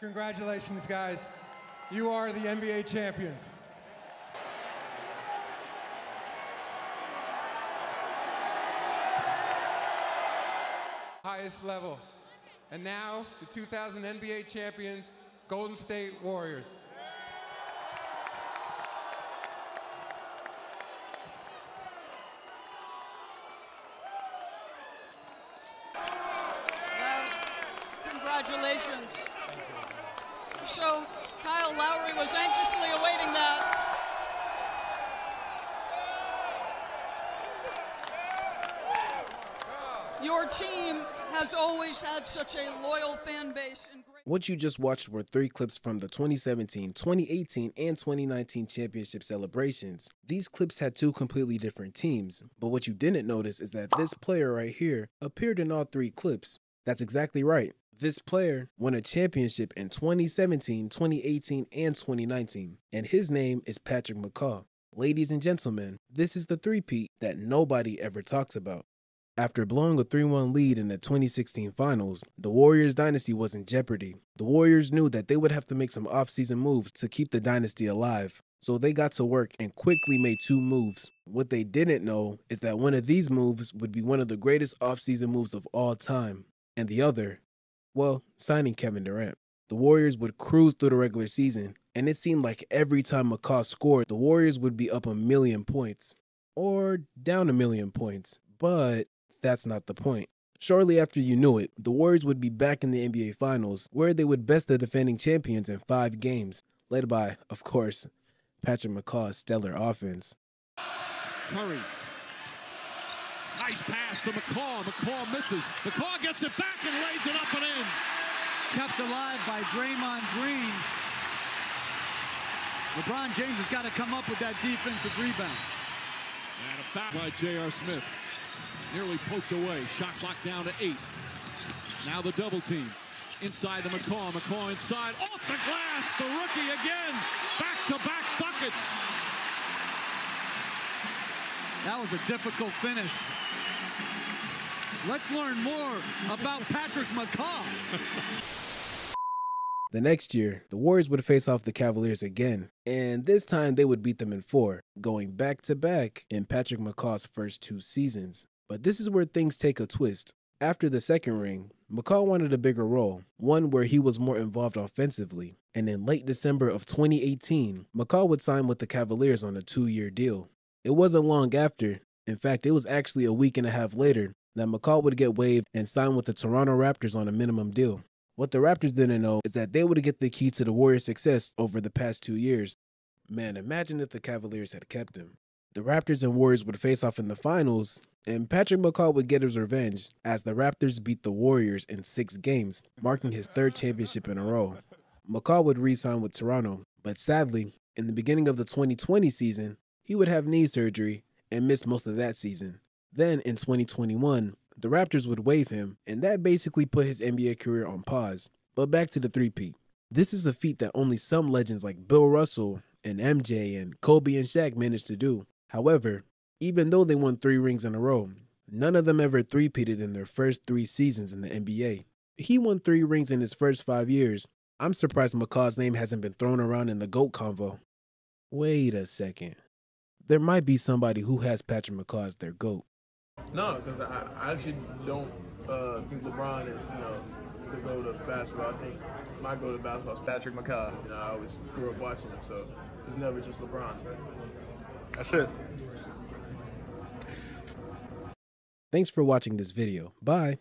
Congratulations, guys. You are the NBA champions. Highest level. And now, the 2000 NBA champions, Golden State Warriors. Congratulations. So, Kyle Lowry was anxiously awaiting that. Your team has always had such a loyal fan base and great. What you just watched were three clips from the 2017, 2018, and 2019 championship celebrations. These clips had two completely different teams, but what you didn't notice is that this player right here appeared in all three clips. That's exactly right. This player won a championship in 2017, 2018, and 2019, and his name is Patrick McCaw. Ladies and gentlemen, this is the three-peat that nobody ever talks about. After blowing a 3 1 lead in the 2016 finals, the Warriors dynasty was in jeopardy. The Warriors knew that they would have to make some offseason moves to keep the dynasty alive. So they got to work and quickly made two moves. What they didn't know is that one of these moves would be one of the greatest offseason moves of all time, and the other, well, signing Kevin Durant. The Warriors would cruise through the regular season, and it seemed like every time McCaw scored, the Warriors would be up a million points, or down a million points. But that's not the point. Shortly after you knew it, the Warriors would be back in the NBA Finals, where they would best the defending champions in five games, led by, of course, Patrick McCaw's stellar offense. Curry. Nice pass to McCaw. McCaw misses. McCaw gets it back and lays it up and in. Kept alive by Draymond Green. LeBron James has got to come up with that defensive rebound. And a foul by J.R. Smith. Nearly poked away. Shot clock down to eight. Now the double team. Inside the McCaw. McCaw inside. Off the glass. The rookie again. Back to back buckets. That was a difficult finish. Let's learn more about Patrick McCaw. The next year, the Warriors would face off the Cavaliers again, and this time they would beat them in four, going back to back in Patrick McCaw's first two seasons. But this is where things take a twist. After the second ring, McCaw wanted a bigger role, one where he was more involved offensively. And in late December of 2018, McCaw would sign with the Cavaliers on a two year deal. It wasn't long after, in fact, it was actually a week and a half later, that McCaw would get waived and sign with the Toronto Raptors on a minimum deal. What the Raptors didn't know is that they would get the key to the Warriors' success over the past two years. Man, imagine if the Cavaliers had kept him. The Raptors and Warriors would face off in the finals, and Patrick McCaw would get his revenge as the Raptors beat the Warriors in six games, marking his third championship in a row. McCaw would re sign with Toronto, but sadly, in the beginning of the 2020 season, he would have knee surgery and miss most of that season. Then in 2021, the Raptors would waive him, and that basically put his NBA career on pause. But back to the three-peat. This is a feat that only some legends like Bill Russell and MJ and Kobe and Shaq managed to do. However, even though they won three rings in a row, none of them ever three-peated in their first three seasons in the NBA. He won three rings in his first five years. I'm surprised McCaw's name hasn't been thrown around in the GOAT convo. Wait a second. There might be somebody who has Patrick McCaw as their GOAT. No, because I, I actually don't uh, think LeBron is, you know, the go to basketball. I think my go to basketball is Patrick McCaw. You know, I always grew up watching him, so it's never just LeBron. That's it. Thanks for watching this video. Bye.